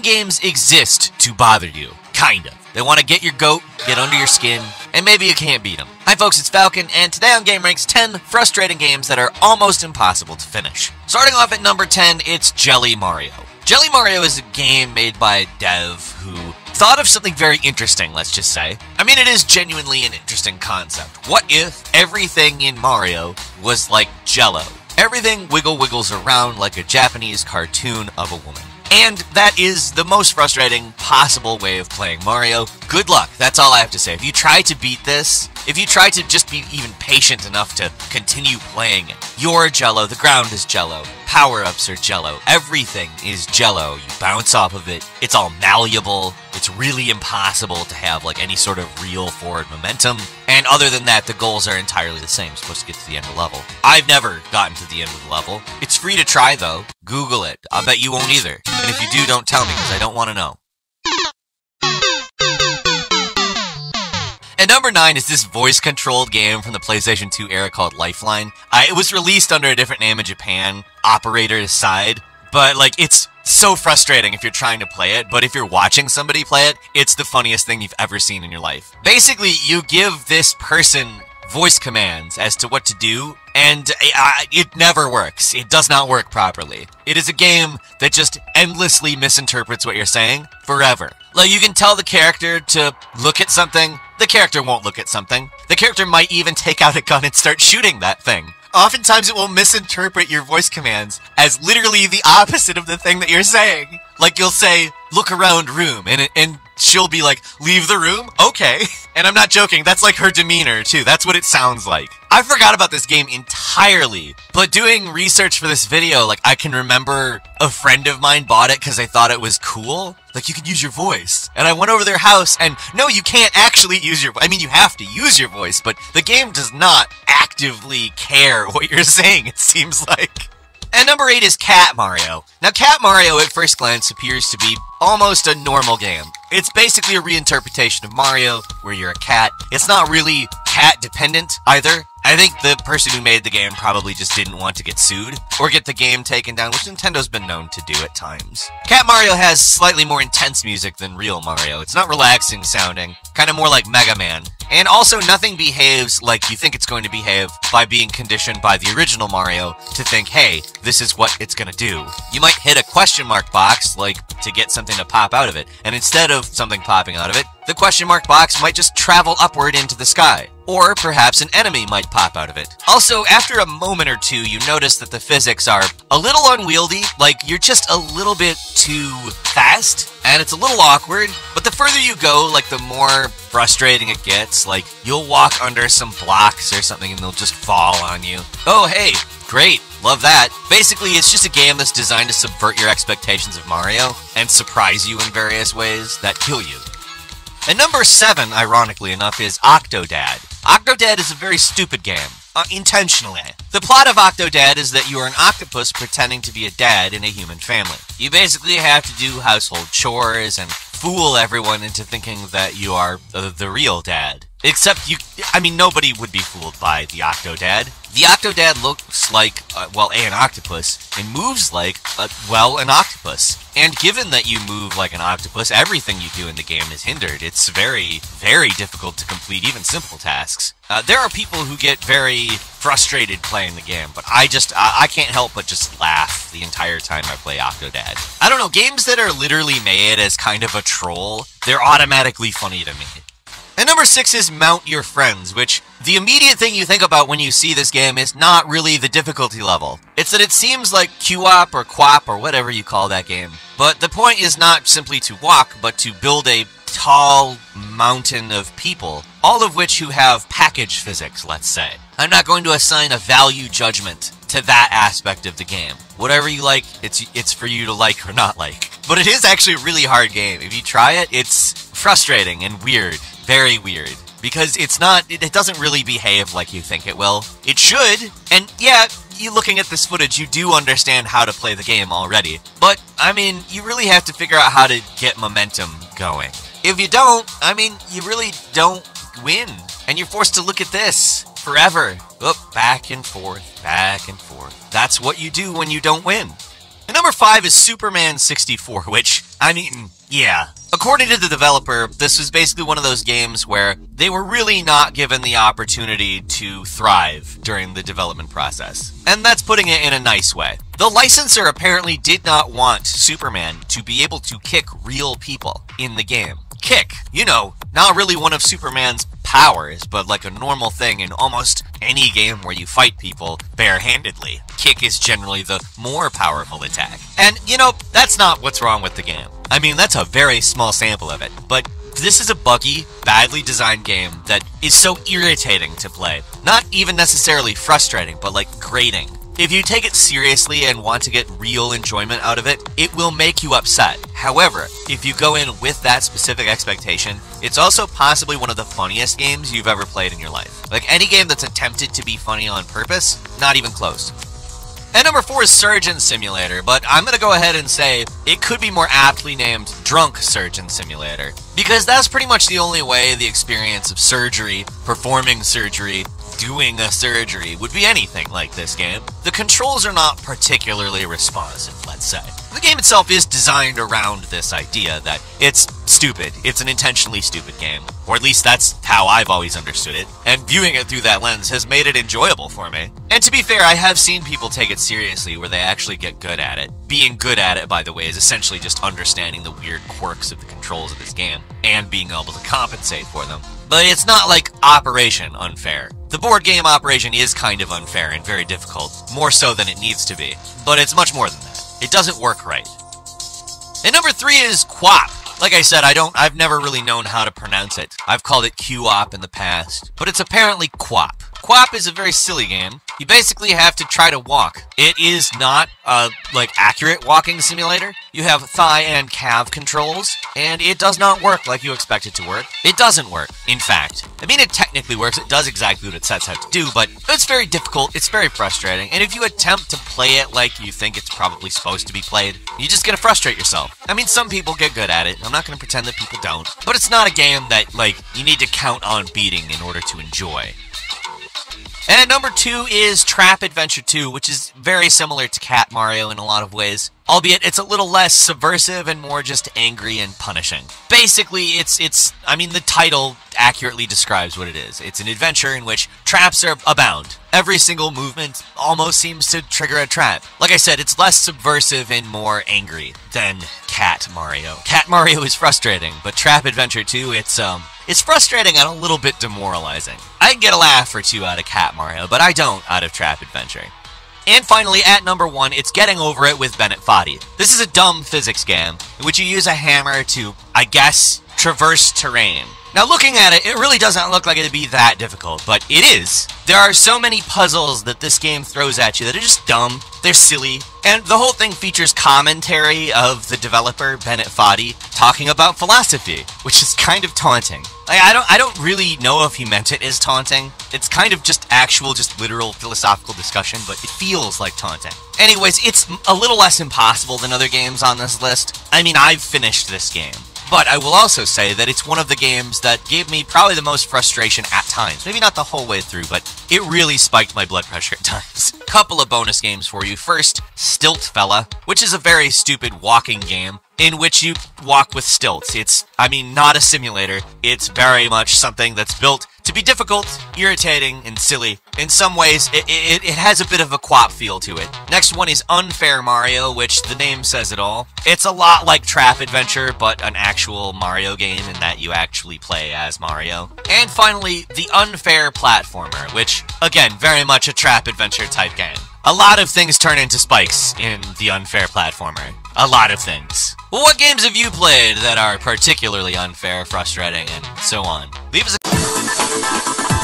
Some games exist to bother you, kind of. They want to get your goat, get under your skin, and maybe you can't beat them. Hi folks, it's Falcon, and today on Game Ranks 10 frustrating games that are almost impossible to finish. Starting off at number 10, it's Jelly Mario. Jelly Mario is a game made by a dev who thought of something very interesting, let's just say. I mean, it is genuinely an interesting concept. What if everything in Mario was like jello? Everything wiggle wiggles around like a Japanese cartoon of a woman. And that is the most frustrating possible way of playing Mario. Good luck, that's all I have to say. If you try to beat this, if you try to just be even patient enough to continue playing it, you're Jello, the ground is Jello, power ups are Jello, everything is Jello. You bounce off of it, it's all malleable, it's really impossible to have like any sort of real forward momentum. And other than that, the goals are entirely the same. Supposed to get to the end of the level. I've never gotten to the end of the level. It's free to try though. Google it. I bet you won't either. And if you do, don't tell me because I don't want to know. And number nine is this voice controlled game from the PlayStation 2 era called Lifeline. Uh, it was released under a different name in Japan, Operator Side, but like it's so frustrating if you're trying to play it, but if you're watching somebody play it, it's the funniest thing you've ever seen in your life. Basically, you give this person voice commands as to what to do, and it never works. It does not work properly. It is a game that just endlessly misinterprets what you're saying forever. Like, you can tell the character to look at something, the character won't look at something. The character might even take out a gun and start shooting that thing. Oftentimes it will misinterpret your voice commands as literally the opposite of the thing that you're saying. Like you'll say, look around room, and, and she'll be like, leave the room? Okay. And I'm not joking, that's like her demeanor too. That's what it sounds like. I forgot about this game entirely, but doing research for this video, like I can remember a friend of mine bought it because they thought it was cool. Like you can use your voice. And I went over their house and no, you can't actually use your I mean, you have to use your voice, but the game does not actively care what you're saying, it seems like. And number 8 is Cat Mario. Now, Cat Mario at first glance appears to be almost a normal game. It's basically a reinterpretation of Mario, where you're a cat. It's not really cat dependent either. I think the person who made the game probably just didn't want to get sued or get the game taken down, which Nintendo's been known to do at times. Cat Mario has slightly more intense music than real Mario. It's not relaxing sounding, kind of more like Mega Man. And also, nothing behaves like you think it's going to behave by being conditioned by the original Mario to think, hey, this is what it's going to do. You might hit a question mark box, like, to get something to pop out of it, and instead of something popping out of it, the question mark box might just travel upward into the sky. Or perhaps an enemy might pop out of it. Also, after a moment or two, you notice that the physics are a little unwieldy, like you're just a little bit too fast, and it's a little awkward, but the further you go, like the more frustrating it gets, like you'll walk under some blocks or something and they'll just fall on you. Oh hey, great, love that. Basically, it's just a game that's designed to subvert your expectations of Mario and surprise you in various ways that kill you. And number seven, ironically enough, is Octodad. Octodad is a very stupid game. Uh, intentionally. The plot of Octodad is that you are an octopus pretending to be a dad in a human family. You basically have to do household chores and fool everyone into thinking that you are uh, the real dad. Except you, I mean, nobody would be fooled by the Octodad. The Octodad looks like, uh, well, an octopus, and moves like, uh, well, an octopus. And given that you move like an octopus, everything you do in the game is hindered. It's very, very difficult to complete even simple tasks. Uh, there are people who get very frustrated playing the game, but I just, I, I can't help but just laugh the entire time I play Octodad. I don't know, games that are literally made as kind of a troll, they're automatically funny to me. And number six is Mount Your Friends, which the immediate thing you think about when you see this game is not really the difficulty level. It's that it seems like QWOP or QWOP or whatever you call that game. But the point is not simply to walk, but to build a tall mountain of people, all of which who have package physics, let's say. I'm not going to assign a value judgment to that aspect of the game. Whatever you like, it's it's for you to like or not like. But it is actually a really hard game. If you try it, it's frustrating and weird very weird because it's not it, doesn't really behave like you think it will. It should and yeah you looking at this footage you do understand how to play the game already. But i mean you really have to figure out how to get momentum going. If you don't i mean you really don't win and you're forced to look at this forever. Up back and forth back and forth. That's what you do when you don't win. And number five is superman 64 which I mean, yeah. According to the developer, this was basically one of those games where they were really not given the opportunity to thrive during the development process. And that's putting it in a nice way. The licensor apparently did not want Superman to be able to kick real people in the game. Kick, you know, not really one of Superman's powers, but like a normal thing in almost any game where you fight people barehandedly. Kick is generally the more powerful attack. And, you know, that's not what's wrong with the game. I mean, that's a very small sample of it, but this is a buggy, badly designed game that is so irritating to play. Not even necessarily frustrating, but like grating. If you take it seriously and want to get real enjoyment out of it, it will make you upset. However, if you go in with that specific expectation, it's also possibly one of the funniest games you've ever played in your life. Like any game that's attempted to be funny on purpose, not even close. And number four is Surgeon Simulator, but I'm to go ahead and say it could be more aptly named Drunk Surgeon Simulator, because that's pretty much the only way the experience of surgery, performing surgery, doing a surgery would be anything like this game. The controls are not particularly responsive, let's say. The game itself is designed around this idea that it's stupid. It's an intentionally stupid game. Or at least that's how I've always understood it. And viewing it through that lens has made it enjoyable for me. And to be fair, I have seen people take it seriously where they actually get good at it. Being good at it, by the way, is essentially just understanding the weird quirks of the controls of this game and being able to compensate for them. But it's not like Operation Unfair. The board game Operation is kind of unfair and very difficult, more so than it needs to be. But it's much more than that. It doesn't work right. And number three is QWOP. Like I said, I don't, I've never really known how to pronounce it. I've called it QWOP in the past, but it's apparently QWOP. QWOP is a very silly game. You basically have to try to walk. It is not a, like, accurate walking simulator. You have thigh and calf controls, and it does not work like you expect it to work. It doesn't work, in fact. I mean, it technically works. It does exactly what it sets out to do, but it's very difficult. It's very frustrating, and if you attempt to play it like you think it's probably supposed to be played, you're just gonna frustrate yourself. I mean, some people get good at it. I'm not gonna pretend that people don't, but it's not a game that, like, you need to count on beating in order to enjoy. And number two is Trap Adventure 2, which is very similar to Cat Mario in a lot of ways. Albeit it's a little less subversive and more just angry and punishing. Basically, it's, it's, I mean, the title accurately describes what it is. It's an adventure in which traps are abound. Every single movement almost seems to trigger a trap. Like I said, it's less subversive and more angry than Cat Mario. Cat Mario is frustrating, but Trap Adventure 2, it's, um, it's frustrating and a little bit demoralizing. I can get a laugh or two out of Cat Mario, but I don't out of Trap Adventure. And finally, at number one, it's Getting Over It with Bennett Foddy. This is a dumb physics game, in which you use a hammer to, I guess, traverse terrain. Now looking at it, it really doesn't look like it'd be that difficult, but it is. There are so many puzzles that this game throws at you that are just dumb, they're silly, and the whole thing features commentary of the developer, Bennett Foddy, talking about philosophy, which is kind of taunting. Like, I don't I don't really know if he meant it as taunting. It's kind of just actual, just literal philosophical discussion, but it feels like taunting. Anyways, it's a little less impossible than other games on this list. I mean, I've finished this game. But I will also say that it's one of the games that gave me probably the most frustration at times. Maybe not the whole way through, but it really spiked my blood pressure at times. Couple of bonus games for you. First, Stilt Fella, which is a very stupid walking game in which you walk with stilts. It's, I mean, not a simulator. It's very much something that's built to be difficult, irritating, and silly. In some ways, it, it, it, has a bit of a QWOP feel to it. Next one is Unfair Mario, which the name says it all. It's a lot like Trap Adventure, but an actual Mario game in that you actually play as Mario. And finally, the Unfair Platformer, which, again, very much a Trap Adventure type game. A lot of things turn into spikes in the Unfair Platformer. A lot of things. What games have you played that are particularly unfair, frustrating, and so on? Leave us a Thank you.